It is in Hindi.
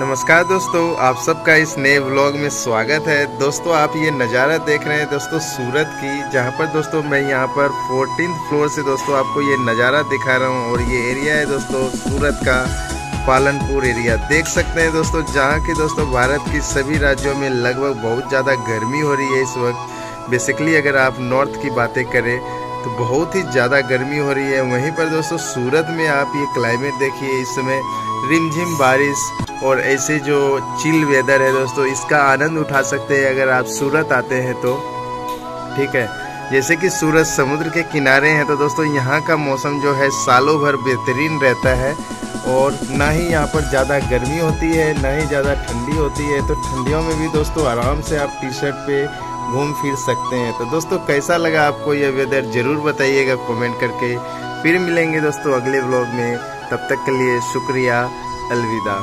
नमस्कार दोस्तों, आप सबका इस नए व्लॉग में स्वागत है। दोस्तों, आप ये नज़ारा देख रहे हैं दोस्तों सूरत की, जहाँ पर दोस्तों मैं यहाँ पर फोर्टीन फ्लोर से दोस्तों आपको ये नज़ारा दिखा रहा हूँ और ये एरिया है दोस्तों सूरत का, पालनपुर एरिया देख सकते हैं दोस्तों, जहाँ की दोस्तों भारत की सभी राज्यों में लगभग बहुत ज़्यादा गर्मी हो रही है इस वक्त। बेसिकली अगर आप नॉर्थ की बातें करें तो बहुत ही ज़्यादा गर्मी हो रही है। वहीं पर दोस्तों सूरत में आप ये क्लाइमेट देखिए, इस समय रिमझिम बारिश और ऐसे जो चिल वेदर है दोस्तों, इसका आनंद उठा सकते हैं अगर आप सूरत आते हैं तो। ठीक है? जैसे कि सूरत समुद्र के किनारे हैं तो दोस्तों यहाँ का मौसम जो है, सालों भर बेहतरीन रहता है और ना ही यहाँ पर ज़्यादा गर्मी होती है, ना ही ज़्यादा ठंडी होती है तो ठंडियों में भी दोस्तों आराम से आप टी शर्ट पे घूम फिर सकते हैं। तो दोस्तों, कैसा लगा आपको यह वेदर ज़रूर बताइएगा कमेंट करके। फिर मिलेंगे दोस्तों अगले ब्लॉग में। तब तक के लिए शुक्रिया अलविदा।